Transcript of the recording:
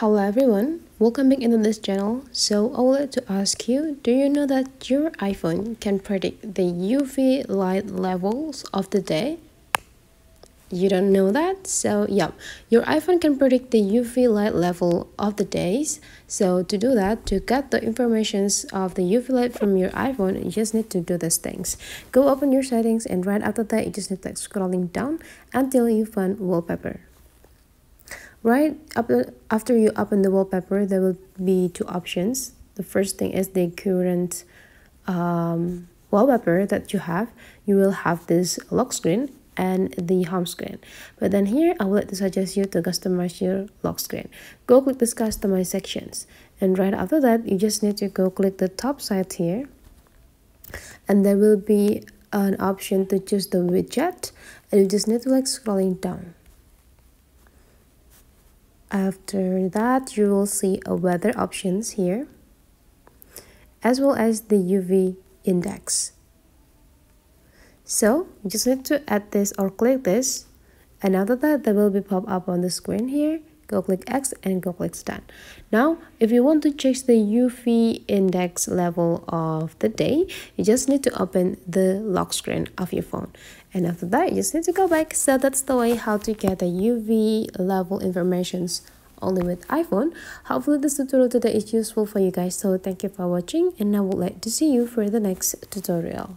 Hello everyone, welcome back into this channel. So I would like to ask you, do you know that your iPhone can predict the UV light levels of the day? You don't know that? So yeah, your iPhone can predict the UV light level of the days. So to do that, to get the informations of the UV light from your iPhone, you just need to do these things. Go open your settings and right after that, you just need to like scrolling down until you find wallpaper right? After you open the wallpaper there will be two options. The first thing is the current um, wallpaper that you have. You will have this lock screen and the home screen. But then here i would like to suggest you to customize your lock screen. Go click this customize sections. And right after that you just need to go click the top side here. And there will be an option to choose the widget. And you just need to like scrolling down after that you will see a weather options here as well as the UV index. So you just need to add this or click this and after that that will be pop up on the screen here go click X and go click done. Now, if you want to check the UV index level of the day, you just need to open the lock screen of your phone. And after that, you just need to go back. So that's the way how to get the UV level informations only with iPhone. Hopefully this tutorial today is useful for you guys. So thank you for watching and I would like to see you for the next tutorial.